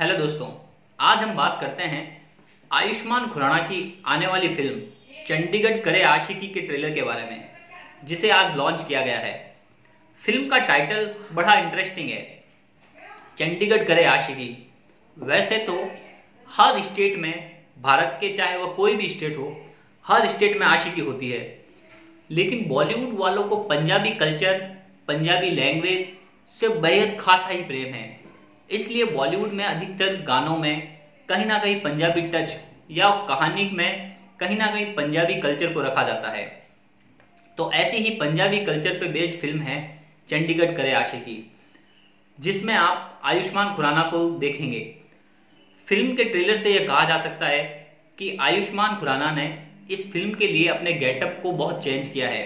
Hello दोस्तों, आज हम बात करते हैं आयुष्मान खुराना की आने वाली फ़िल्म चंडीगढ़ करे आशिकी के ट्रेलर के बारे में, जिसे आज लॉन्च किया गया है। फ़िल्म का टाइटल बड़ा इंटरेस्टिंग है, चंडीगढ़ करे आशिकी। वैसे तो हर स्टेट में, भारत के चाहे वह कोई भी स्टेट हो, हर स्टेट में आशिकी होती है। लेकिन बॉलीवुड वालों को पंजाबी कल्चर पंजाबी लैंग्वेज से बेहद खासा ही प्रेम है। इसलिए बॉलीवुड में अधिकतर गानों में कहीं ना कहीं पंजाबी टच या कहानी में कहीं ना कहीं पंजाबी कल्चर को रखा जाता है। तो ऐसी ही पंजाबी कल्चर पे बेस्ड फ़िल्म है चंडीगढ़ करे आशिकी, जिसमें आप आयुष्मान खुराना को देखेंगे। फ़िल्म के ट्रेलर से यह कहा जा सकता है कि आयुष्मान खुराना ने इस फ़िल्म के लिए अपने गेटअप को बहुत चेंज किया है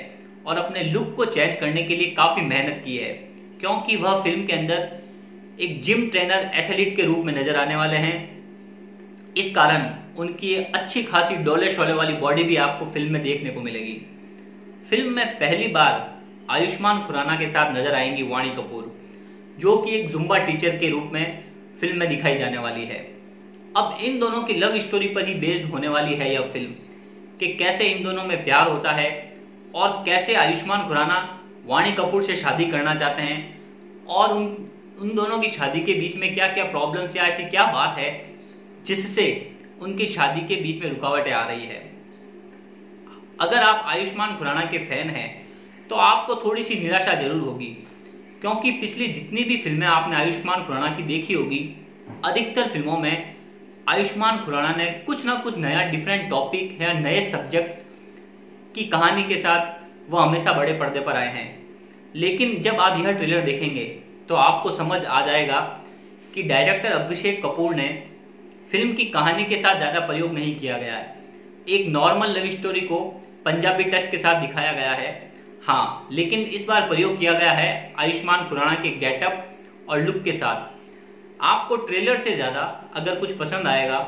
और अपने लुक को चेंज करने के लिए काफ़ी मेहनत की है, क्योंकि वह फ़िल्म के अंदर एक जिम ट्रेनर एथलीट के रूप में नज़र आने वाले हैं। इस कारण उनकी अच्छी खासी डोले शोले वाली बॉडी भी आपको फ़िल्म में देखने को मिलेगी। फ़िल्म में पहली बार आयुष्मान खुराना के साथ नज़र आएँगी वाणी कपूर, जो कि एक जुम्बा टीचर के रूप में फ़िल्म में दिखाई जाने वाली है। अब इन दोनों की लव स्टोरी पर ही बेस्ड होने वाली है यह फ़िल्म कि कैसे इन दोनों में प्यार होता है और कैसे आयुष्मान खुराना, वाणी कपूर से शादी करना चाहते हैं और उन उन दोनों की शादी के बीच में क्या क्या प्रॉब्लम्स या ऐसी क्या बात है, जिससे उनकी शादी के बीच में रुकावटें आ रही है? अगर आप आयुष्मान खुराना के फ़ैन हैं तो आपको थोड़ी सी निराशा ज़रूर होगी, क्योंकि पिछली जितनी भी फ़िल्में आपने आयुष्मान खुराना की देखी होगी, अधिकतर फ़िल्मों में आयुष्मान खुराना ने कुछ ना कुछ नया डिफरेंट टॉपिक या नए सब्जेक्ट की कहानी के साथ वह हमेशा बड़े पर्दे पर आए हैं। लेकिन जब आप यह ट्रेलर देखेंगे तो आपको समझ आ जाएगा कि डायरेक्टर अभिषेक कपूर ने फ़िल्म की कहानी के साथ ज़्यादा प्रयोग नहीं किया गया है। एक नॉर्मल लव स्टोरी को पंजाबी टच के साथ दिखाया गया है। हाँ लेकिन इस बार प्रयोग किया गया है आयुष्मान खुराना के गेटअप और लुक के साथ। आपको ट्रेलर से ज़्यादा अगर कुछ पसंद आएगा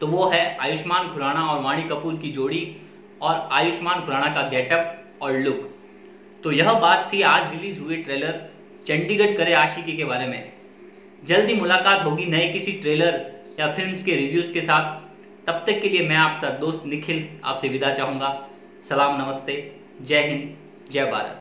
तो वो है आयुष्मान खुराना और वाणी कपूर की जोड़ी और आयुष्मान खुराना का गेटअप और लुक तो यह बात थी आज रिलीज़ हुए ट्रेलर चंडीगढ़ करे आशिकी के बारे में। जल्दी मुलाकात होगी नए किसी ट्रेलर या फिल्म्स के रिव्यूज़ के साथ। तब तक के लिए मैं आपका दोस्त निखिल आपसे विदा चाहूँगा। सलाम, नमस्ते। जय हिंद, जय भारत।